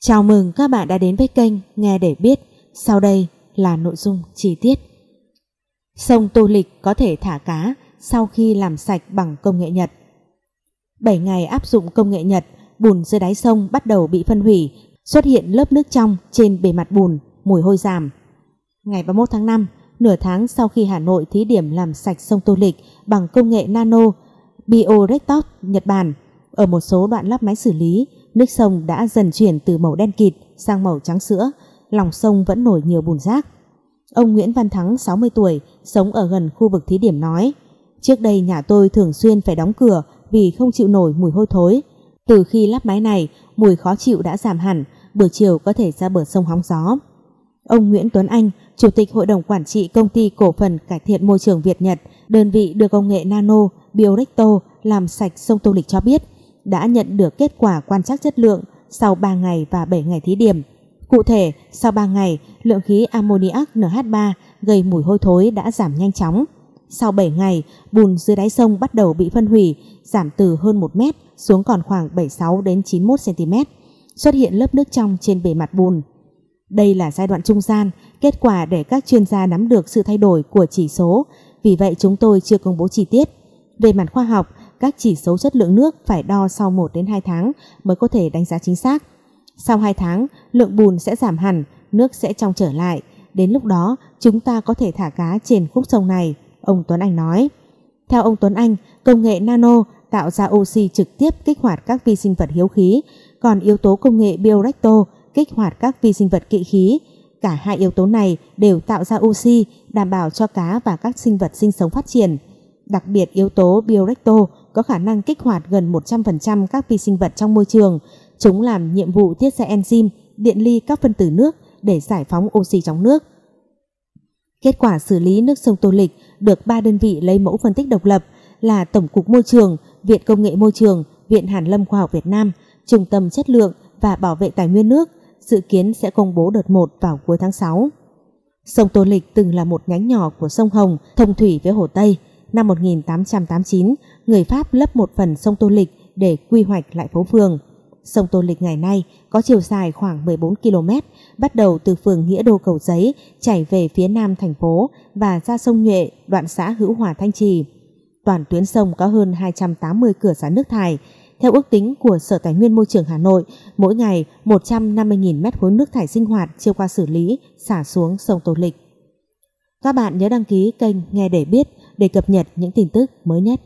Chào mừng các bạn đã đến với kênh Nghe để biết. Sau đây là nội dung chi tiết. Sông Tô Lịch có thể thả cá sau khi làm sạch bằng công nghệ Nhật. 7 ngày áp dụng công nghệ Nhật, bùn dưới đáy sông bắt đầu bị phân hủy, xuất hiện lớp nước trong trên bề mặt bùn, mùi hôi giảm. Ngày 31 tháng 5, nửa tháng sau khi Hà Nội thí điểm làm sạch sông Tô Lịch bằng công nghệ nano Biorectop Nhật Bản, ở một số đoạn lắp máy xử lý, nước sông đã dần chuyển từ màu đen kịt sang màu trắng sữa, lòng sông vẫn nổi nhiều bùn rác. Ông Nguyễn Văn Thắng 60 tuổi, sống ở gần khu vực thí điểm nói, trước đây nhà tôi thường xuyên phải đóng cửa vì không chịu nổi mùi hôi thối. Từ khi lắp máy này, mùi khó chịu đã giảm hẳn, buổi chiều có thể ra bờ sông hóng gió. Ông Nguyễn Tuấn Anh, Chủ tịch Hội đồng Quản trị Công ty Cổ phần Cải thiện Môi trường Việt Nhật, đơn vị đưa công nghệ nano Biorecto làm sạch sông Tô Lịch cho biết, đã nhận được kết quả quan trắc chất lượng sau 3 ngày và 7 ngày thí điểm. Cụ thể, sau 3 ngày, lượng khí ammoniac NH3 gây mùi hôi thối đã giảm nhanh chóng. Sau 7 ngày, bùn dưới đáy sông bắt đầu bị phân hủy, giảm từ hơn 1 mét xuống còn khoảng 76 đến 91 cm. Xuất hiện lớp nước trong trên bề mặt bùn. Đây là giai đoạn trung gian, kết quả để các chuyên gia nắm được sự thay đổi của chỉ số, vì vậy chúng tôi chưa công bố chi tiết. Về mặt khoa học, các chỉ số chất lượng nước phải đo sau 1 đến 2 tháng mới có thể đánh giá chính xác. Sau 2 tháng, lượng bùn sẽ giảm hẳn, nước sẽ trong trở lại. Đến lúc đó, chúng ta có thể thả cá trên khúc sông này, ông Tuấn Anh nói. Theo ông Tuấn Anh, công nghệ nano tạo ra oxy trực tiếp kích hoạt các vi sinh vật hiếu khí, còn yếu tố công nghệ biorecto kích hoạt các vi sinh vật kỵ khí. Cả hai yếu tố này đều tạo ra oxy, đảm bảo cho cá và các sinh vật sinh sống phát triển. Đặc biệt yếu tố biorecto có khả năng kích hoạt gần 100% các vi sinh vật trong môi trường. Chúng làm nhiệm vụ tiết ra enzyme, điện ly các phân tử nước để giải phóng oxy trong nước. Kết quả xử lý nước sông Tô Lịch được 3 đơn vị lấy mẫu phân tích độc lập là Tổng cục Môi trường, Viện Công nghệ Môi trường, Viện Hàn lâm Khoa học Việt Nam, Trung tâm Chất lượng và Bảo vệ Tài nguyên nước, dự kiến sẽ công bố đợt 1 vào cuối tháng 6. Sông Tô Lịch từng là một nhánh nhỏ của sông Hồng thông thủy với Hồ Tây. Năm 1889, người Pháp lấp một phần sông Tô Lịch để quy hoạch lại phố phường. Sông Tô Lịch ngày nay có chiều dài khoảng 14 km, bắt đầu từ phường Nghĩa Đô Cầu Giấy, chảy về phía nam thành phố và ra sông Nhuệ, đoạn xã Hữu Hòa Thanh Trì. Toàn tuyến sông có hơn 280 cửa xả nước thải. Theo ước tính của Sở Tài nguyên Môi trường Hà Nội, mỗi ngày 150.000 mét khối nước thải sinh hoạt chưa qua xử lý xả xuống sông Tô Lịch. Các bạn nhớ đăng ký kênh Nghe để biết để cập nhật những tin tức mới nhất.